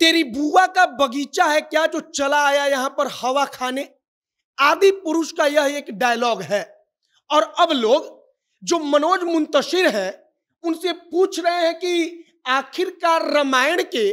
तेरी बुआ का बगीचा है क्या जो चला आया यहाँ पर हवा खाने? आदि पुरुष का यह एक डायलॉग है। और अब लोग जो मनोज मुंतशिर हैं, उनसे पूछ रहे हैं कि आखिरकार रामायण के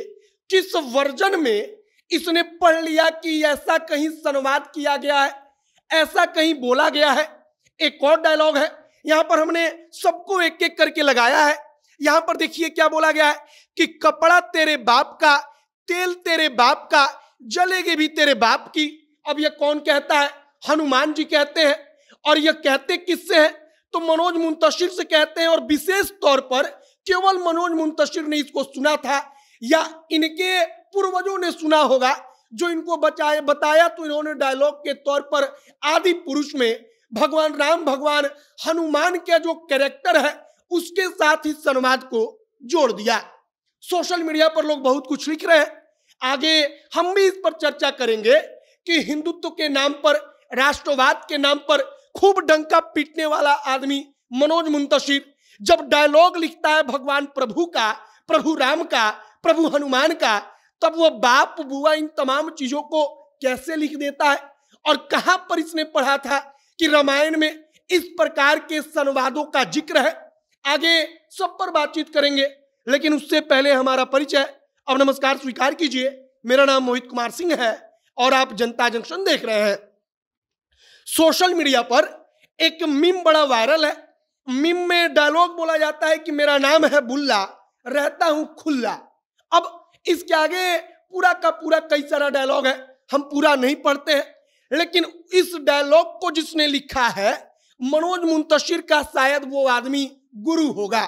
किस वर्जन में इसने पढ़ लिया कि ऐसा कहीं संवाद किया गया है? ऐसा कहीं बोला गया है? एक और डायलॉग है। यहाँ पर हमने सबको एक एक करके लगाया है। यहाँ पर देखिए क्या बोला गया है कि कपड़ा तेरे बाप का तेल तेरे बाप का, जलेगी भी तेरे बाप की। अब यह कौन कहता है? हनुमान जी कहते हैं। और यह कहते किससे हैं? तो मनोज मुंतशिर से कहते हैं। और विशेष तौर पर केवल मनोज मुंतशिर ने इसको सुना था। या इनके पूर्वजों ने सुना होगा। जो इनको बचाए, बताया तो इन्होंने डायलॉग के तौर पर आदि पुरुष में भगवान राम, भगवान हनुमान का जो कैरेक्टर है, उसके साथ ही संवाद को जोड़ दिया। सोशल मीडिया पर लोग बहुत कुछ लिख रहे हैं। आगे हम भी इस पर चर्चा करेंगे कि हिंदुत्व के नाम पर, राष्ट्रवाद के नाम पर खूब डंका पीटने वाला आदमी मनोज मुंतशिर, जब डायलॉग लिखता है भगवान प्रभु का, प्रभु राम का, प्रभु हनुमान का, तब वो बाप, बुआ इन तमाम चीज़ों को कैसे लिख देता है और कहाँ पर इसने पढ़ा था कि रामायण में इस प्रकार के संवादों का ज़िक्र है। आगे सब पर बातचीत करेंगे। लेकिन उससे पहले हमारा परिचय, अब नमस्कार स्वीकार कीजिए। मेरा नाम मोहित कुमार सिंह है और आप जनता जंक्शन देख रहे हैं। सोशल मीडिया पर एक मीम बड़ा वायरल है। मीम में डायलॉग बोला जाता है कि मेरा नाम है बुल्ला, रहता हूँ खुल्ला। अब इसके आगे पूरा का पूरा कई सारा डायलॉग है, हम पूरा नहीं पढ़ते हैं। लेकिन इस डायलॉग को जिसने लिखा है, मनोज मुंतशिर का शायद वो आदमी गुरु होगा।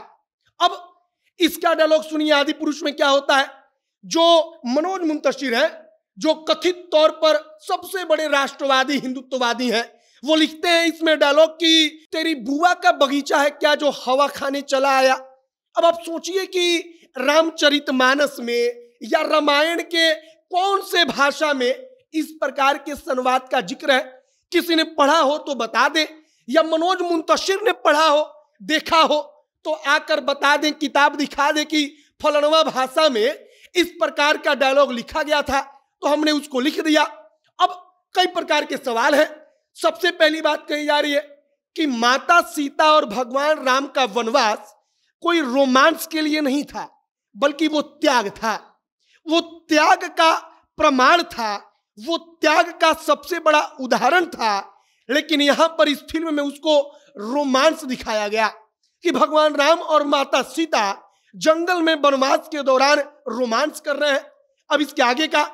अब इसका डायलॉग सुनिए आदि पुरुष में क्या होता है? जो मनोज मुंतशिर है, जो कथित तौर पर सबसे बड़े राष्ट्रवादी, हिंदुत्ववादी हैं, वो लिखते हैं इसमें डायलॉग की तेरी बुआ का बगीचा है क्या जो हवा खाने चला आया? अब आप सोचिए कि रामचरित मानस में या रामायण के कौन से भाषा में इस प्रकार के संवाद का ज़िक्र है? किसी ने पढ़ा हो तो बता दे, या मनोज मुंतशिर ने पढ़ा हो, देखा हो तो आकर बता दें, किताब दिखा दे कि फलनवा भाषा में इस प्रकार का डायलॉग लिखा गया था तो हमने उसको लिख दिया। अब कई प्रकार के सवाल हैं। सबसे पहली बात कही जा रही है कि माता, सीता और भगवान राम का वनवास कोई रोमांस के लिए नहीं था, बल्कि वो त्याग था। वो त्याग का प्रमाण था, वो त्याग का सबसे बड़ा उदाहरण था, लेकिन यहाँ पर इस फ़िल्म में उसको रोमांस दिखाया गया। कि भगवान राम और माता सीता जंगल में वनवास के दौरान रोमांस कर रहे हैं। अब इसके आगे का,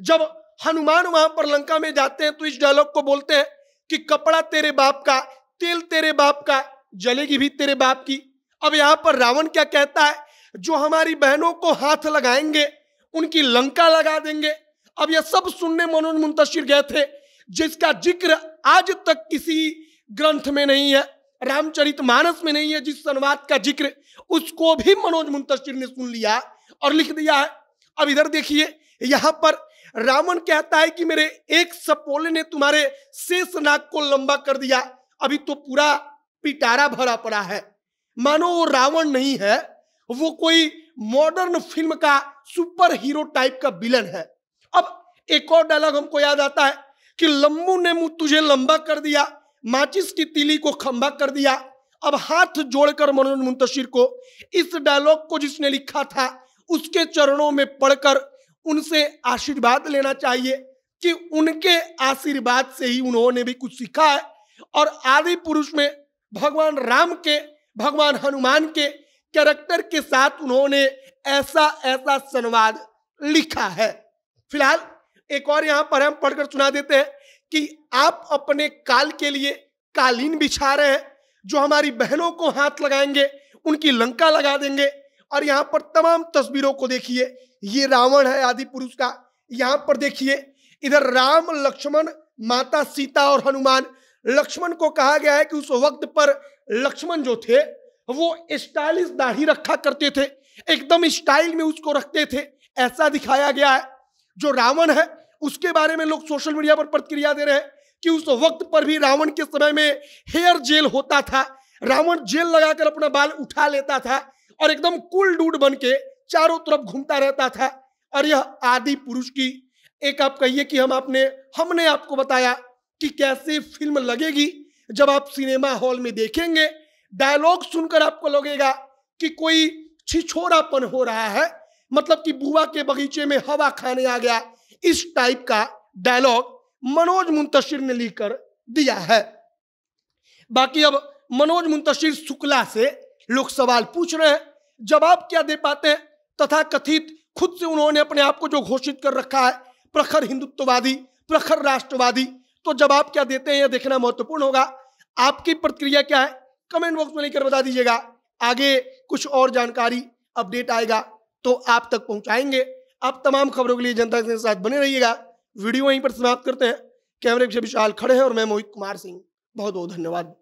जब हनुमान वहाँ पर लंका में जाते हैं तो इस डायलॉग को बोलते हैं कि कपड़ा तेरे बाप का, तेल तेरे बाप का जलेगी भी तेरे बाप की। अब यहाँ पर रावण क्या कहता है? जो हमारी बहनों को हाथ लगाएँगे, उनकी लंका लगा देंगे। अब यह सब सुनने मनोज मुंतशिर गए थे, जिसका ज़िक्र आज तक किसी ग्रंथ में नहीं है। रामचरित मानस में नहीं है जिस संवाद का ज़िक्र, उसको भी मनोज मुंतशिर ने सुन लिया और लिख दिया है। अब इधर देखिए, यहाँ पर रावण कहता है कि मेरे एक सपोले ने तुम्हारे शेष नाग को लंबा कर दिया। अभी तो पूरा पिटारा भरा पड़ा है। मानो वो रावण नहीं है, वो कोई मॉडर्न फ़िल्म का सुपर हीरो टाइप का विलन है। अब एक और डायलॉग हमको याद आता है कि लम्बू ने मुँह तुझे लंबा कर दिया। माचिस की तीली को खंबा कर दिया। अब हाथ जोड़कर मनोज मुंतशिर को इस डायलॉग को जिसने लिखा था, उसके चरणों में पढ़कर उनसे आशीर्वाद लेना चाहिए कि उनके आशीर्वाद से ही उन्होंने भी कुछ सीखा है। और आदि पुरुष में भगवान राम के, भगवान हनुमान के कैरेक्टर के साथ उन्होंने ऐसा ऐसा संवाद लिखा है। फ़िलहाल एक और यहाँ पर हम पढ़कर सुना देते हैं। कि आप अपने काल के लिए कालीन बिछा रहे हैं, जो हमारी बहनों को हाथ लगाएँगे, उनकी लंका लगा देंगे। और यहाँ पर तमाम तस्वीरों को देखिए, ये रावण है आदि पुरुष का। यहाँ पर देखिए, इधर राम, लक्ष्मण, माता सीता और हनुमान। लक्ष्मण को कहा गया है कि उस वक्त पर लक्ष्मण जो थे, वो स्टाइलिश दाढ़ी रखा करते थे। एकदम स्टाइल में उसको रखते थे। ऐसा दिखाया गया है। जो रावण है, उसके बारे में लोग सोशल मीडिया पर प्रतिक्रिया दे रहे हैं कि उस वक्त पर भी रावण के समय में हेयर जेल होता था। रावण जेल लगाकर अपना बाल उठा लेता था और एकदम कुल डूड बन के चारों तरफ़ घूमता रहता था। और यह आदि पुरुष की, एक आप कहिए कि हम आपने, हमने आपको बताया कि कैसे फ़िल्म लगेगी जब आप सिनेमा हॉल में देखेंगे। डायलॉग सुनकर आपको लगेगा कि कोई छिछोरापन हो रहा है। मतलब कि बुआ के बगीचे में हवा खाने आ गया। इस टाइप का डायलॉग मनोज मुंतशिर ने लिखकर दिया है। बाकी अब मनोज मुंतशिर शुक्ला से लोग सवाल पूछ रहे हैं। जवाब क्या दे पाते हैं? तथा कथित खुद से उन्होंने अपने आप को जो घोषित कर रखा है, प्रखर हिंदुत्ववादी, प्रखर राष्ट्रवादी तो जवाब क्या देते हैं यह देखना महत्वपूर्ण होगा। आपकी प्रतिक्रिया क्या है? कमेंट बॉक्स में लेकर बता दीजिएगा। आगे कुछ और जानकारी अपडेट आएगा। तो आप तक पहुंचाएँगे। आप तमाम खबरों के लिए जनता के साथ बने रहिएगा। वीडियो यहीं पर समाप्त करते हैं। कैमरे के विशाल खड़े हैं और मैं मोहित कुमार सिंह। बहुत बहुत धन्यवाद।